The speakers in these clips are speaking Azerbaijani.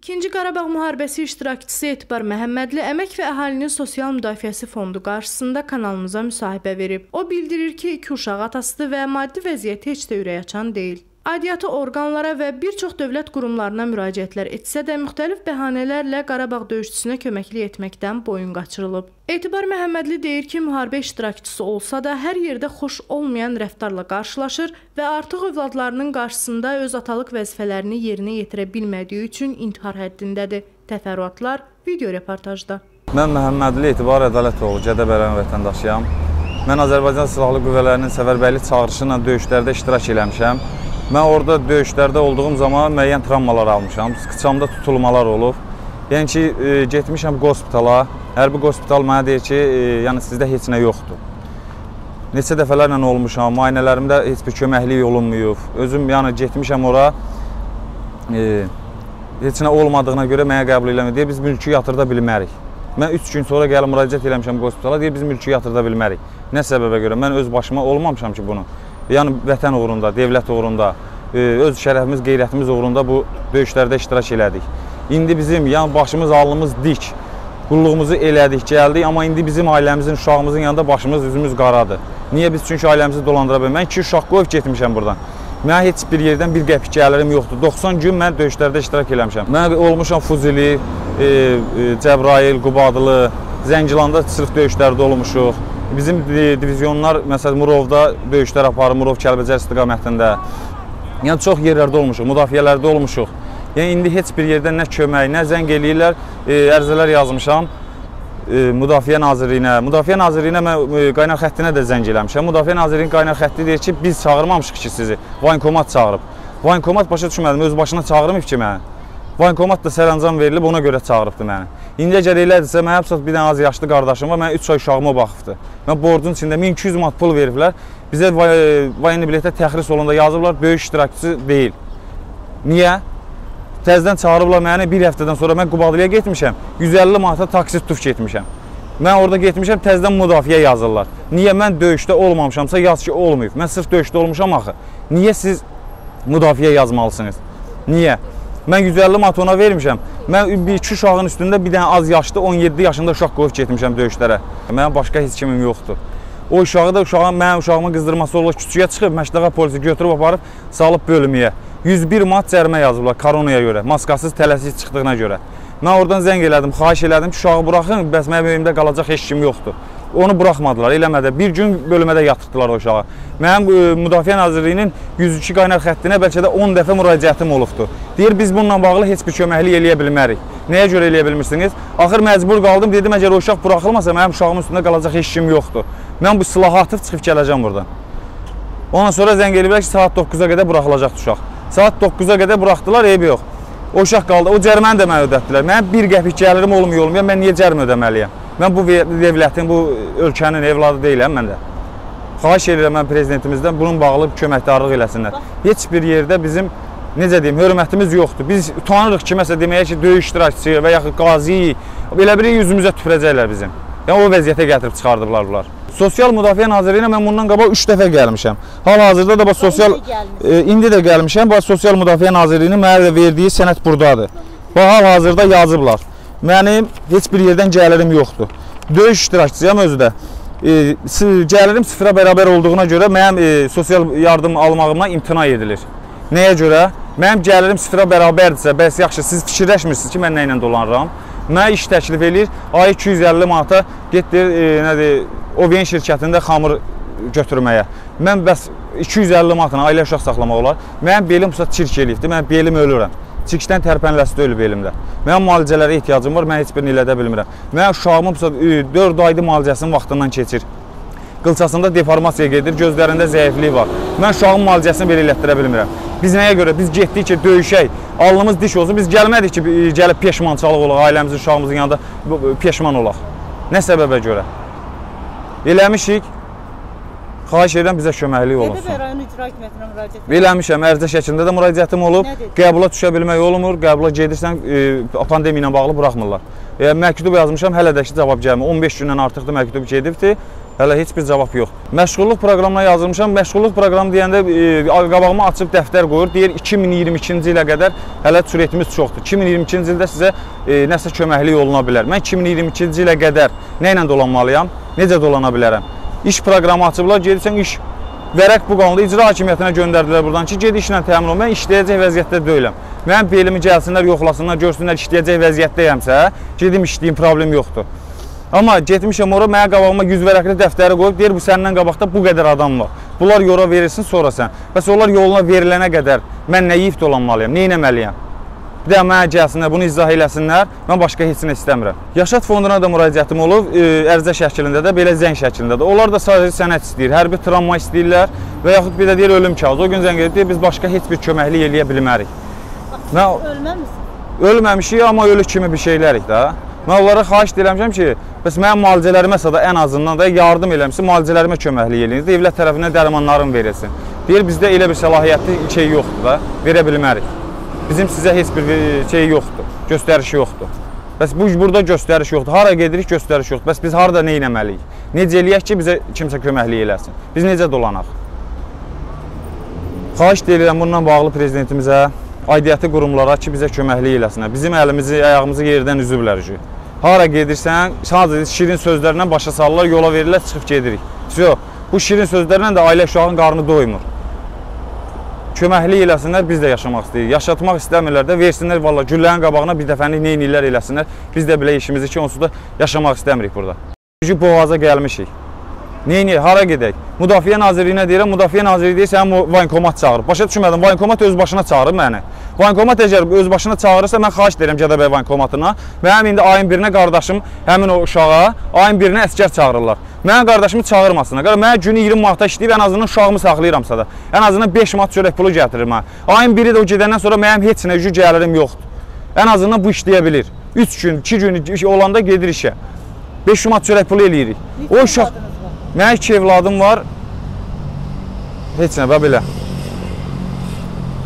İkinci Qarabağ müharibəsi iştirakçısı Etibar Məhəmmədli Əmək və Əhalinin Sosial Müdafiəsi Fondu qarşısında kanalımıza müsahibə verib. O bildirir ki, iki uşaq atasıdır və maddi vəziyyəti heç də ürəkaçan deyil. Aidiyyatı orqanlara və bir çox dövlət qurumlarına müraciətlər etsə də müxtəlif bəhanələrlə Qarabağ döyüşçüsünə köməklik etməkdən boyun qaçırılıb. Etibar Məhəmmədli deyir ki, müharibə iştirakçısı olsa da hər yerdə xoş olmayan rəftarla qarşılaşır və artıq övladlarının qarşısında öz atalıq vəzifələrini yerinə yetirə bilmədiyi üçün intihar həddindədir. Təfərrüatlar video reportajda. Mən Məhəmmədli Etibar Ədalətoğlu, Gədəbərən vətəndaşıyam. Mən Azərbaycan Silahlı Qüvvələrinin səfərbərlik çağırışı ilə döyüşlərdə iştirak eləmişəm. Mən orada döyüşlərdə olduğum zaman müəyyən travmalar almışam. Qıçamda tutulmalar olub. Yəni ki, e, getmişəm qospitala. Hərbi qospital mənə deyir ki, e, yəni sizdə heç nə yoxdur. Neçə dəfələrlə olmuşam, müayinələrimdə heç bir köməklik olunmayıb. Özüm yəni getmişəm ora. E, heç nə olmadığına görə mənə qəbul eləmir. Deyir biz mülki yatırda bilmərik. Mən 3 gün sonra gəlib müraciət eləmişəm qospitala. Deyir biz mülki yatırda bilmərik. Nə səbəbə görə? Mən öz başıma olmamışam ki bunu yəni vətən uğrunda, dövlət uğrunda, e, öz şərəfimiz, qeyrətimiz uğrunda bu döyüşlərdə iştirak elədik. İndi bizim yəni başımız, alnımız dik. Qulluğumuzu elədik, gəldik, amma indi bizim ailəmizin, uşağımızın yanında başımız, üzümüz qaradır. Niyə biz? Çünki ailəmizi dolandıra bilmir. Mən 2 uşaq qoyub getmişəm buradan. Mənə heç bir yerdən bir qəpik gəlirim yoxdur. 90 gün mən döyüşlərdə iştirak eləmişəm. Mən olmuşam Fuzili, e, e, Cəbrayil, Qubadlı, Zəngilanda sırf döyüşlərdə olmuşuq. Bizim divizionlar məsələn Murovda döyüşlər aparır, Murov Kəlbəcər istiqamətində. Yəni çox yerlərdə olmuşuq, müdafiələrdə olmuşuq. Yəni indi heç bir yerdən nə kömək, nə zəng eləyirlər. E, ərizələr yazmışam e, Müdafiə Nazirliyinə. Müdafiə Nazirliyinə mən e, qaynar xəttinə də zəng eləmişəm. Müdafiə Nazirliyinin qaynar xətti deyir ki, biz çağırmamışıq ki sizi. Vankomat çağırıb. Vankomat başa düşmədim, öz başına çağırmayıb ki məni. Vankomat da sərəncam verilib, ona görə çağırıbdı məni. İndi əgər elədirsə, mənim həbsat bir dənə az yaşlı qardaşım var, mənə 3 ay uşağıma baxıbdı. Mən borcun içində 1200 manat pul veriblər. Bizə vayeni biletə təxris olanda yazıblar, böyük iştirakçısı deyil. Niyə? Təzdən çağırıblar məni bir həftədən sonra mən Qubadlıya getmişəm. 150 manata taksi tutub getmişəm. Mən orada getmişəm, təzdən müdafiə yazırlar. Niyə mən döyüşdə olmamışamsa, yaz ki, olmayıb. Mən sırf döyüşdə olmuşam axı. Niyə siz müdafiə yazmalısınız? Niyə? Mən 150 manat ona vermişəm. Mən bir iki uşağın üstündə bir dənə az yaşlı 17 yaşında uşaq qoyub getmişəm döyüşlərə. Mənim başqa heç kimim yoxdur. O uşağı da uşağın mənim uşağımın qızdırması olub küçüyə çıxıb məşdağa polisi götürüb aparıb salıb bölməyə. 101 manat cərimə yazıblar koronaya görə, maskasız tələsik çıxdığına görə. Mən oradan zəng elədim, xahiş elədim ki, uşağı buraxın, bəs mənim evimdə qalacaq heç kim yoxdur. Onu buraxmadılar, eləmədi. Bir gün bölmədə yatırtdılar o uşağı. Mənim e, Müdafiə Nazirliyinin 102 qaynar xəttinə bəlkə də 10 dəfə müraciətim olubdu. Deyir biz bununla bağlı heç bir köməklik eləyə bilmərik. Nəyə görə eləyə bilmirsiniz? Axır məcbur qaldım, dedim əgər o uşaq buraxılmasa mənim uşağımın üstündə qalacaq heç kim yoxdur. Mən bu silahı atıb çıxıb gələcəm buradan. Ondan sonra zəng eləyiblər ki, saat 9-a qədər buraxılacaq uşaq. Saat 9-a qədər buraxdılar, eybi yox. O uşaq qaldı. O cəriməni də mənə ödətdilər. Mənim bir qəpik gəlirim olmuyor, olmuyor. Mən niyə cərimə ödəməliyəm? Mən bu devlətin, bu ölkənin evladı deyiləm mən də. Xahiş edirəm mən prezidentimizdən bunun bağlı köməkdarlıq eləsinlər. Heç bir yerdə bizim necə deyim, hörmətimiz yoxdur. Biz utanırıq kiməsə deməyə ki, döyüş iştirakçısı və yaxud qazi, belə bir yüzümüzə tüpürəcəklər bizim. Yəni o vəziyyətə gətirib çıxardıblar bunlar. Sosial Müdafiə Nazirliyinə mən bundan qabaq 3 dəfə gəlmişəm. Hal-hazırda da bax sosial e, indi də gəlmişəm. Bax Sosial Müdafiə Nazirliyinin mənə verdiyi sənəd burdadır. Bax hal-hazırda yazıblar. Mənim heç bir yerdən gəlirim yoxdur. Döyüş iştirakçısıyam özü də. E, gəlirim sıfıra bərabər olduğuna görə mənim e, sosial yardım almağıma imtina edilir. Nəyə görə? Mənim gəlirim sıfıra bərabərdirsə, bəs yaxşı siz fikirləşmirsiniz ki, mən nə ilə dolanıram? Mənə iş təklif eləyir, ay 250 manata getdir, e, nədir, OVN şirkətində xamır götürməyə. Mən bəs 250 manatına ailə uşaq saxlamaq olar. Mənim belim çirk eləyibdi, mən belim ölürəm. Çirkdən tərpənləsi ölüb elimdə. Mənim müalicələrə ehtiyacım var, mən heç birini elədə bilmirəm. Mənim uşağımın 4 aydır müalicəsinin vaxtından keçir. Qılçasında deformasiya gedir, gözlərində zəiflik var. Mən uşağın müalicəsini belə elətdirə bilmirəm. Biz nəyə görə? Biz getdik ki, döyüşək, alnımız diş olsun. Biz gəlmədik ki, gəlib peşmançılıq olaq, ailəmizin, uşağımızın yanında peşman olaq. Nə səbəbə görə? Eləmişik, Xahiş edirəm bizə köməklik olunsun. Gədəbəy rayon icra hakimiyyətinə müraciət etdim. Eləmişəm, ərizə şəklində də müraciətim olub. Qəbula düşə bilmək olmur. Qəbula gedirsən, e, pandemiya ilə bağlı buraxmırlar. E, məktub yazmışam, hələ də ki cavab gəlmir. 15 gündən artıqdır məktub gedibdi. Hələ heç bir cavab yoxdur. Məşğulluq proqramına yazılmışam. Məşğulluq proqramı deyəndə e, qabağıma açıb dəftər qoyur. Deyir 2022-ci ilə qədər hələ sürətimiz çoxdur. 2022-ci ildə sizə e, nəsə köməklik oluna bilər. Mən 2022-ci ilə qədər nə ilə dolanmalıyam? Necə dolana bilərəm? İş proqramı açıblar, gedirsən iş vərəq bu qanunda icra hakimiyyətinə göndərdilər buradan ki, ged işlə təmin ol. Mən işləyəcək vəziyyətdə deyiləm. Mənim belimi gəlsinlər, yoxlasınlar, görsünlər işləyəcək vəziyyətdəyəmsə, gedim işləyim, problem yoxdur. Amma getmişəm ora mənə qabağıma 100 vərəqli dəftəri qoyub deyir bu səndən qabaqda bu qədər adam var. Bunlar yola verilsin sonra sən. Bəs onlar yoluna verilənə qədər mən nə yeyib dolanmalıyam, nə etməliyəm? Bir də mənə gəlsinlər, bunu izah eləsinlər. Mən başqa heç nə istəmirəm. Yaşat fonduna da müraciətim olub, ərizə şəklində də, belə zəng şəklində də. Onlar da sadəcə sənəd istəyir, hərbi travma istəyirlər və yaxud bir də deyir ölüm kağızı. O gün zəng edib deyir biz başqa heç bir köməklik eləyə bilmərik. Mən Ölməmisən. ölməmişik, amma ölü kimi bir şeylərik də. Mən onlara xahiş edirəm ki, bəs mənim müalicələrimə sada ən azından da yardım eləmişsin, müalicələrimə köməklik eləyin. Dövlət tərəfindən dərmanlarım verilsin. Deyir bizdə elə bir səlahiyyətli şey yoxdur da, verə bilmərik. Bizim sizə heç bir şey yoxdur, göstəriş yoxdur. Bəs bu burada göstəriş yoxdur. Hara gedirik göstəriş yoxdur. Bəs biz harda nə etməliyik? Necə eləyək ki, bizə kimsə köməklik eləsin? Biz necə dolanaq? Xahiş edirəm bununla bağlı prezidentimizə, aidiyyəti qurumlara ki, bizə köməklik eləsinlər. Bizim əlimizi, ayağımızı yerdən üzüblər ki. Hara gedirsən, sadəcə şirin sözlərlə başa salırlar, yola verirlər, çıxıb gedirik. Yox, bu şirin sözlərlə də ailə uşağın qarnı doymur. Köməklik eləsinlər, biz də yaşamaq istəyirik. Yaşatmaq istəmirlər də, versinlər valla güllənin qabağına bir dəfəlik nə edirlər eləsinlər. Biz də belə işimizi ki, onsuz da yaşamaq istəmirik burada. Çünki boğaza gəlmişik. Neyniyək, hara gedək? Müdafiə Nazirliyinə deyirəm, Müdafiə Nazirliyi deyir, sənin vankomat çağırır. Başa düşmədim, vankomat öz başına çağırır məni. Vankomat əgər öz başına çağırırsa, mən xahiş edirəm Gədəbəy vankomatına. Mənim indi ayın birinə qardaşım həmin o uşağa, ayın birinə əskər çağırırlar. Mənim qardaşımı çağırmasınlar. Qardaş, mən günü 20 manata işləyib, ən azından uşağımı saxlayıramsa da, ən azından 5 manat çörək pulu gətirir mənə. Ayın biri də o gedəndən sonra mənim heç nə güc gəlirim yoxdur. Ən azından bu işləyə bilir. 3 gün, 2 gün olanda gedir işə. 5 manat çörək pulu eləyirik. O uşaq Mənim iki evladım var. Heç nə, və belə.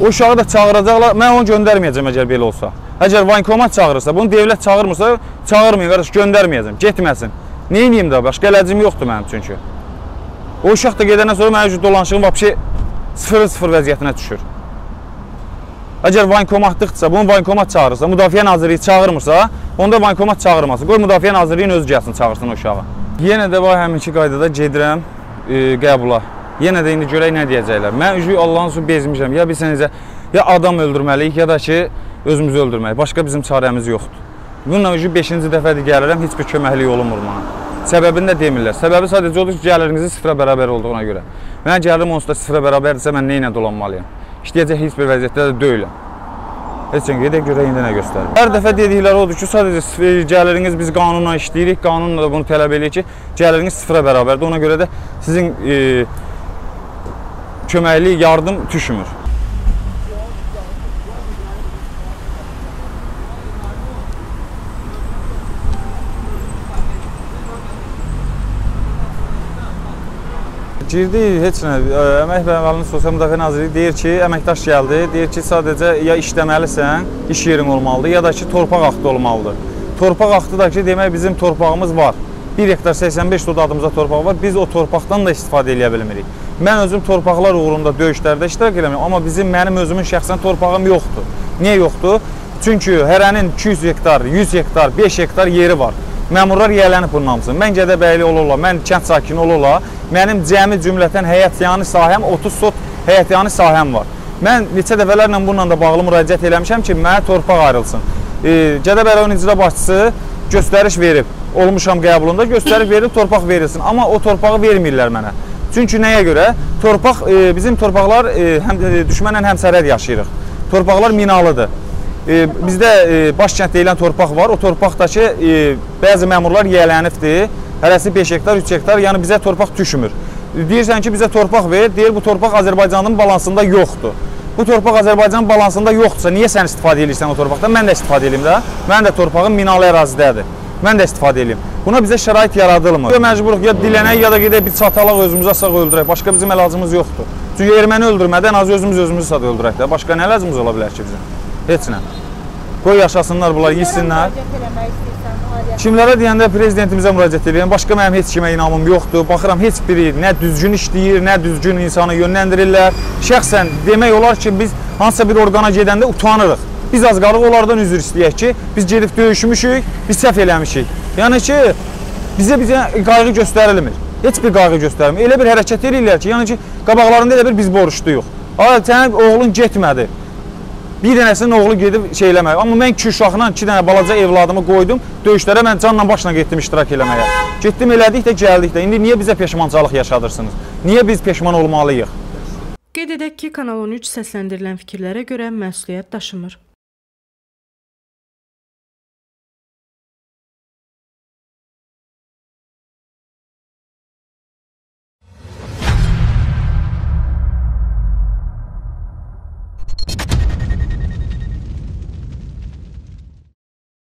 O uşağı da çağıracaqlar. Mən onu göndərməyəcəm əgər belə olsa. Əgər vankomat çağırırsa, bunu devlət çağırmırsa, çağırmayın qardaş, göndərməyəcəm. Getməsin. Edeyim də, başqa əlacım yoxdur mənim çünki. O uşaq da gedəndən sonra mənim dolanışığım vəbşi 0-0 vəziyyətinə düşür. Əgər vankomatlıqdırsa, bunu vankomat çağırırsa, Müdafiə Nazirliyi çağırmırsa, onda vankomat çağırmasın. Qoy Müdafiə Nazirliyinin özü gəlsin, çağırsın o uşağı. Yenə də var həminki qaydada gedirəm e, qəbula. Yenə də indi görək nə deyəcəklər. Mən ücü Allahın su bezmişəm. Ya bilsən necə ya adam öldürməliyik, ya da ki özümüzü öldürməliyik. Başqa bizim çarəmiz yoxdur. Bununla ücü 5-ci dəfədir gəlirəm, heç bir köməklik olunmur mənə. Səbəbini də demirlər. Səbəbi sadəcə odur ki, gəlirinizin sıfıra bərabər olduğuna görə. Mən gəlirim onsuz da sıfıra bərabərdirsə mən nə ilə dolanmalıyam? İşləyəcək heç bir vəziyyətdə də deyiləm. Heç nə gedək görək indi nə göstərir. Hər dəfə dedikləri odur ki, sadəcə gəliriniz biz qanunla işləyirik, qanunla da bunu tələb eləyir ki, gəliriniz sıfıra bərabərdir. Ona görə də sizin e, köməkli yardım düşmür. Girdi, heç nə. Əmək və Əməkdaşlıq Sosial Müdafiə Nazirliyi deyir ki, əməkdaş gəldi, deyir ki, sadəcə ya işləməlisən, iş yerin olmalıdır, ya da ki, torpaq aktı olmalıdır. Torpaq aktı da ki, demək bizim torpağımız var. 1 hektar 85 sot adımıza torpaq var. Biz o torpaqdan da istifadə edə bilmirik. Mən özüm torpaqlar uğrunda döyüşlərdə iştirak edirəm, amma bizim mənim özümün şəxsən torpağım yoxdur. Niyə yoxdur? Çünki hərənin 200 hektar, 100 hektar, 5 hektar yeri var. Məmurlar yiyələnib bunun hamısını. Mən Gədəbəyli olurlar, mən kənd sakini olurlar. Mənim cəmi cümlətən həyətyanı sahəm 30 sot həyətyanı sahəm var. Mən neçə dəfələrlə bununla da bağlı müraciət eləmişəm ki, mənə torpaq ayrılsın. E, Gədəbəy rayon icra başçısı göstəriş verib. Olmuşam qəbulunda göstəriş verib torpaq verilsin. Amma o torpağı vermirlər mənə. Çünki nəyə görə? Torpaq e, bizim torpaqlar e, həm e, düşmənlə həmsərhəd yaşayırıq. Torpaqlar minalıdır. E, bizdə e, başkənd deyilən torpaq var. O torpaqdakı e, bəzi məmurlar yiyələnibdir. Hərəsi 5 hektar, 3 hektar, yəni bizə torpaq düşmür. Deyirsən ki, bizə torpaq ver, deyir bu torpaq Azərbaycanın balansında yoxdur. Bu torpaq Azərbaycanın balansında yoxdursa, niyə sən istifadə edirsən o torpaqdan? Mən də istifadə edim də. Mənim də torpağım minalı ərazidədir. Mən də istifadə edim. Buna bizə şərait yaradılmır. Ya məcburuq ya dilənək ya da gedək bir çatalaq özümüzə sağ öldürək. Başqa bizim əlacımız yoxdur. Çünki erməni öldürmədən az özümüz özümüzü sad öldürək də. Başqa nə əlacımız ola bilər ki bizim? Heç nə. Qoy yaşasınlar bunlar, yesinlər. Kimlərə deyəndə prezidentimizə müraciət edirəm. Başqa mənim heç kimə inamım yoxdur. Baxıram heç biri nə düzgün işləyir, nə düzgün insanı yönləndirirlər. Şəxsən demək olar ki, biz hansısa bir orqana gedəndə utanırıq. Biz az qalıq onlardan üzr istəyək ki, biz gedib döyüşmüşük, biz səhv eləmişik. Yəni ki, bizə bizə qayğı göstərilmir. Heç bir qayğı göstərmir. Elə bir hərəkət edirlər ki, yəni ki, qabaqlarında elə bir biz borcluyuq. Ay, sənin oğlun getmədi. Bir dənəsinin oğlu gedib şey eləmək. Amma mən iki uşaqla, iki dənə balaca evladımı qoydum. Döyüşlərə mən canla başla getdim iştirak eləməyə. Getdim elədik də, gəldik də. İndi niyə bizə peşmançılıq yaşadırsınız? Niyə biz peşman olmalıyıq? Qeyd edək ki, Kanal 13 səsləndirilən fikirlərə görə məsuliyyət daşımır.